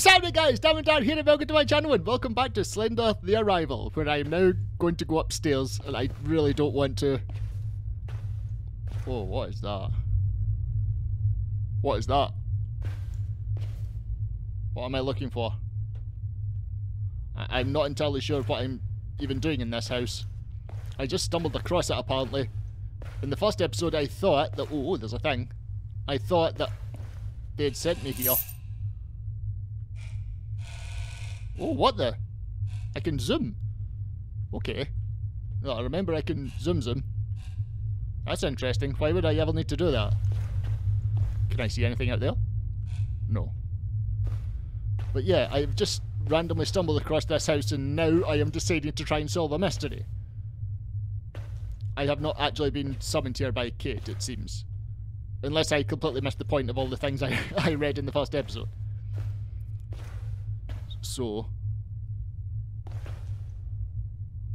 What's happening guys? Diamondire here and welcome to my channel and welcome back to Slender the Arrival where I am now going to go upstairs and I really don't want to... Oh, what is that? What is that? What am I looking for? I I'm not entirely sure what I'm even doing in this house. I just stumbled across it apparently. In the first episode I thought that... Oh, oh there's a thing. I thought that they had sent me here. Oh, what the? I can zoom. Okay. Well, remember I can zoom zoom. That's interesting. Why would I ever need to do that? Can I see anything out there? No. But yeah, I've just randomly stumbled across this house and now I am deciding to try and solve a mystery. I have not actually been summoned here by Kate, it seems. Unless I completely missed the point of all the things I, I read in the first episode. So.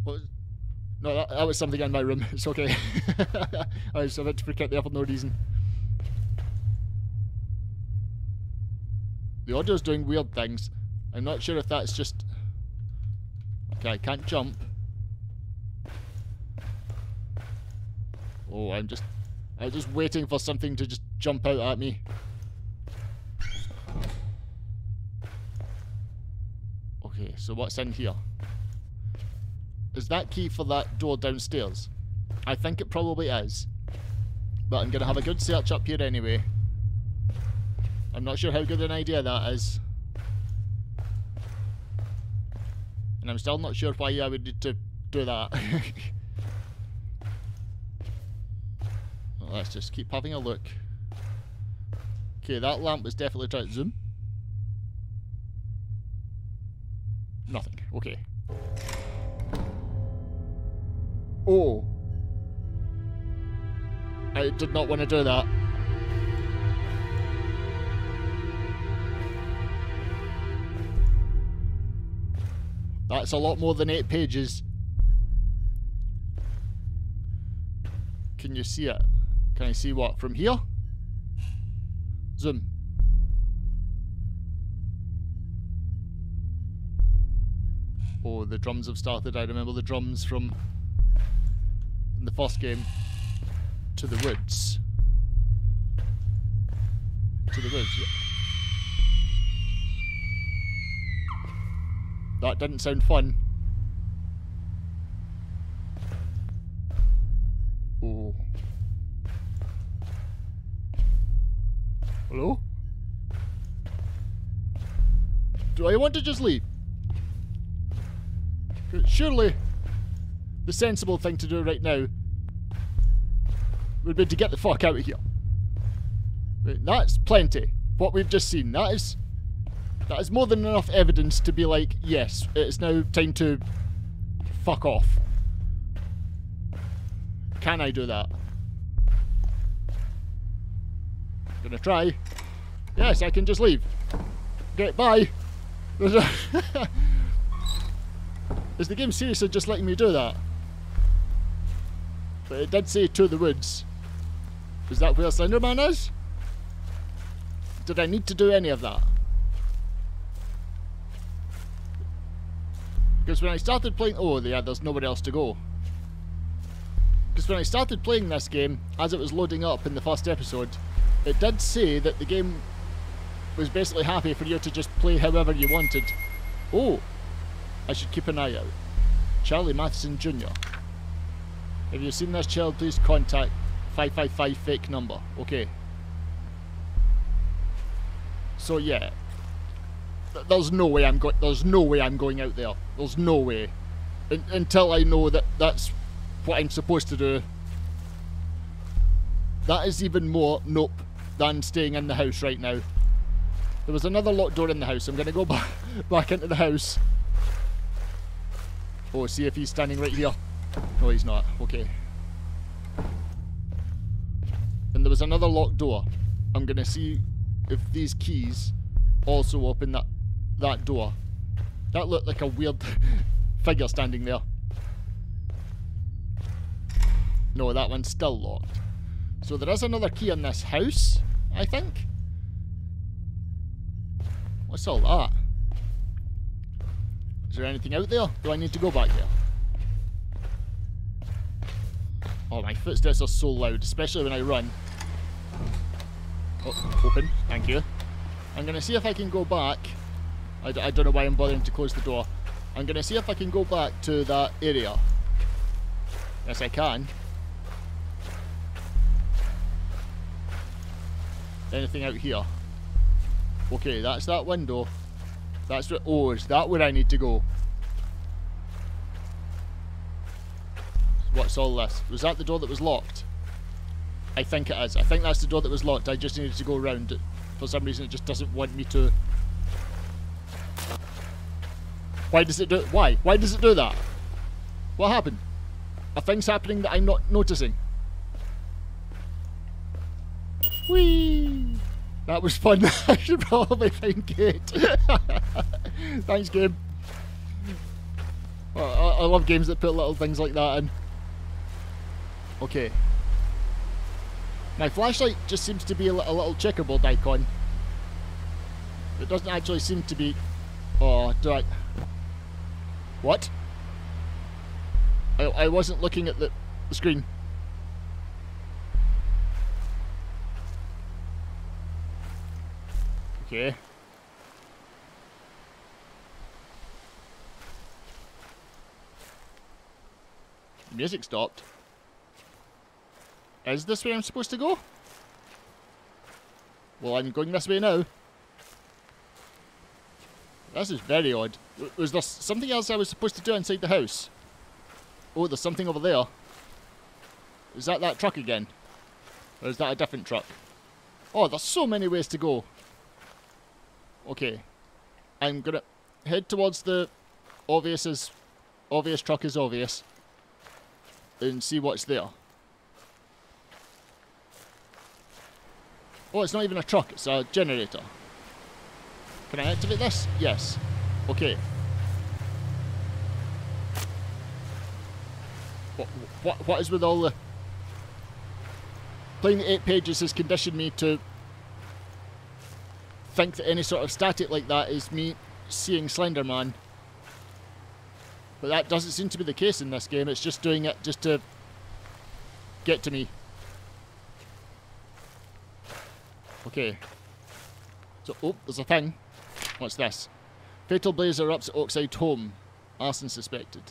What no, that, that was something in my room. It's okay. I was about to freak out there for no reason. The audio's doing weird things. I'm not sure if that's just... Okay, I can't jump. Oh, I'm just... I'm just waiting for something to just jump out at me. Okay, so what's in here? Is that key for that door downstairs? I think it probably is. But I'm going to have a good search up here anyway. I'm not sure how good an idea that is. And I'm still not sure why I would need to do that. well, let's just keep having a look. Okay, that lamp was definitely trying to zoom. Nothing. Okay. Oh. I did not want to do that. That's a lot more than eight pages. Can you see it? Can I see what? From here? Zoom. Oh, the drums have started. I remember the drums from the first game. To the woods. To the woods, yeah. That didn't sound fun. Oh. Hello? Do I want to just leave? Surely, the sensible thing to do right now would be to get the fuck out of here. That's plenty. What we've just seen. That is that is more than enough evidence to be like, yes, it's now time to fuck off. Can I do that? Gonna try. Yes, I can just leave. Okay, bye. Is the game seriously just letting me do that? But it did say to the woods. Is that where Slenderman is? Did I need to do any of that? Because when I started playing... Oh, yeah, there's nowhere else to go. Because when I started playing this game, as it was loading up in the first episode, it did say that the game was basically happy for you to just play however you wanted. Oh, I should keep an eye out. Charlie Matheson Jr. Have you've seen this child, please contact 555 fake number. Okay. So yeah. There's no way I'm going there's no way I'm going out there. There's no way. Un until I know that that's what I'm supposed to do. That is even more nope than staying in the house right now. There was another locked door in the house. I'm going to go back, back into the house. Oh, see if he's standing right here. No, he's not. Okay. And there was another locked door. I'm going to see if these keys also open that, that door. That looked like a weird figure standing there. No, that one's still locked. So there is another key in this house, I think. What's all that? Is there anything out there? Do I need to go back there? Oh, my footsteps are so loud, especially when I run. Oh, open. Thank you. I'm going to see if I can go back. I don't know why I'm bothering to close the door. I'm going to see if I can go back to that area. Yes, I can. Anything out here? Okay, that's that window. That's where. Oh, is that where I need to go? What's all this? Was that the door that was locked? I think it is. I think that's the door that was locked. I just needed to go around it. For some reason, it just doesn't want me to. Why does it do? Why? Why does it do that? What happened? Are things happening that I'm not noticing? Whee! That was fun. I should probably find Kate. Thanks, game. I, I love games that put little things like that in. Okay. My flashlight just seems to be a, a little checkerboard icon. It doesn't actually seem to be... Oh, do I... What? I, I wasn't looking at the, the screen. Okay. Music stopped. Is this where I'm supposed to go? Well, I'm going this way now. This is very odd. Was there something else I was supposed to do inside the house? Oh, there's something over there. Is that that truck again? Or is that a different truck? Oh, there's so many ways to go. Okay. I'm gonna head towards the obvious as obvious truck is obvious and see what's there. Oh, it's not even a truck, it's a generator. Can I activate this? Yes. Okay. What, what, what is with all the... Playing the eight pages has conditioned me to think that any sort of static like that is me seeing Slenderman. But that doesn't seem to be the case in this game. It's just doing it just to get to me. Okay. So, oh, there's a thing. What's this? Fatal blaze erupts at Oakside home. Arson suspected.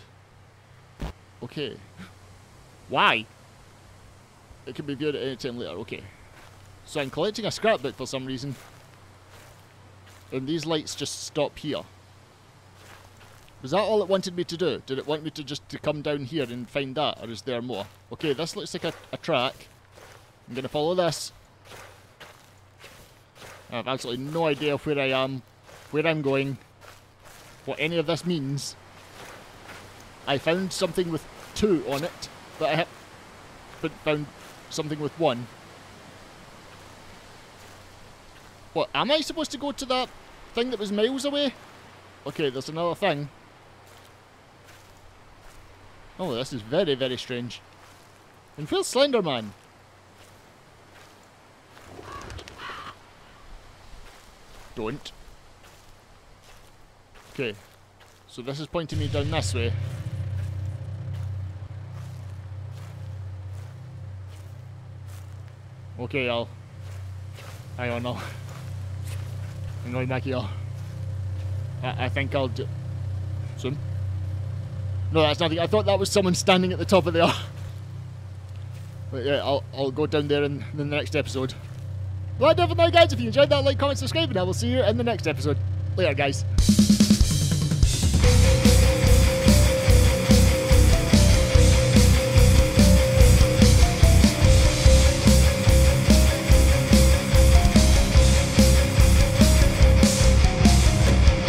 Okay. Why? It can be viewed at any time later. Okay. So I'm collecting a scrapbook for some reason. And these lights just stop here. Was that all it wanted me to do? Did it want me to just to come down here and find that? Or is there more? Okay, this looks like a, a track. I'm going to follow this. I have absolutely no idea where I am, where I'm going, what any of this means. I found something with two on it, but I haven't found something with one. What, am I supposed to go to that thing that was miles away? Okay, there's another thing. Oh, this is very, very strange. And where's Slenderman? Don't. Okay. So this is pointing me down this way. Okay, I'll... Hang on, I'll... I'm going back here. I, I think I'll do... No, that's nothing. I thought that was someone standing at the top of there. But yeah, I'll, I'll go down there in, in the next episode. Well, definitely, guys. If you enjoyed that, like, comment, subscribe, and I will see you in the next episode. Later, guys.